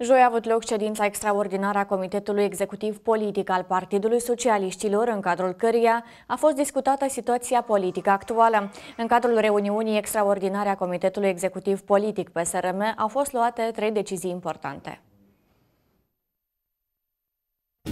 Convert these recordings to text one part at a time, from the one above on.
Joi a avut loc ședința extraordinară a Comitetului Executiv Politic al Partidului Socialiștilor, în cadrul căreia a fost discutată situația politică actuală. În cadrul reuniunii extraordinare a Comitetului Executiv Politic PSRM au fost luate trei decizii importante.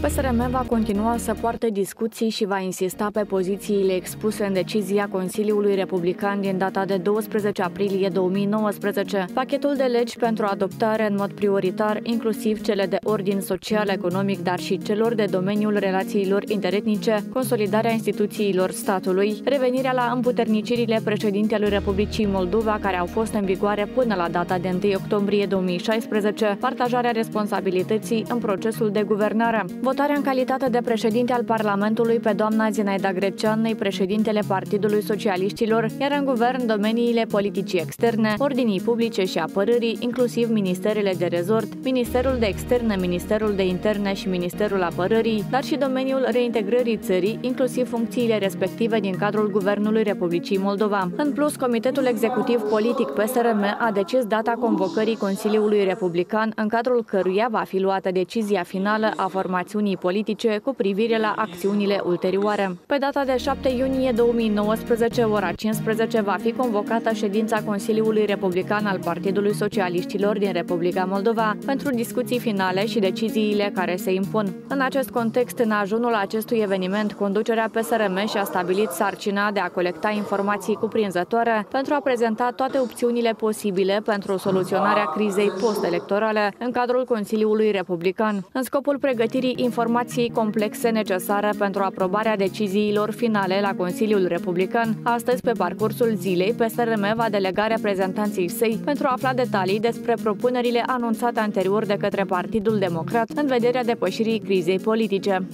PSRM va continua să poarte discuții și va insista pe pozițiile expuse în decizia Consiliului Republican din data de 12 aprilie 2019. Pachetul de legi pentru adoptare în mod prioritar, inclusiv cele de ordin social-economic, dar și celor de domeniul relațiilor interetnice, consolidarea instituțiilor statului, revenirea la împuternicirile președintelui Republicii Moldova care au fost în vigoare până la data de 1 octombrie 2016, partajarea responsabilității în procesul de guvernare. Votarea în calitate de președinte al Parlamentului pe doamna Zinaida Greceanei, președintele Partidului Socialiștilor, iar în guvern domeniile politicii externe, ordinii publice și apărării, inclusiv ministerele de rezort, Ministerul de Externe, Ministerul de Interne și Ministerul Apărării, dar și domeniul reintegrării țării, inclusiv funcțiile respective din cadrul Guvernului Republicii Moldova. În plus, Comitetul Executiv Politic PSRM a decis data convocării Consiliului Republican, în cadrul căruia va fi luată decizia finală a formației acțiunii politice cu privire la acțiunile ulterioare. Pe data de 7 iunie 2019, ora 15, va fi convocată ședința Consiliului Republican al Partidului Socialiștilor din Republica Moldova pentru discuții finale și deciziile care se impun. În acest context, în ajunul acestui eveniment, conducerea PSRM și-a stabilit sarcina de a colecta informații cuprinzătoare pentru a prezenta toate opțiunile posibile pentru soluționarea crizei post-electorale în cadrul Consiliului Republican, în scopul pregătirii informații complexe necesare pentru aprobarea deciziilor finale la Consiliul Republican. Astăzi, pe parcursul zilei, PSRM va delega reprezentanții săi pentru a afla detalii despre propunerile anunțate anterior de către Partidul Democrat în vederea depășirii crizei politice.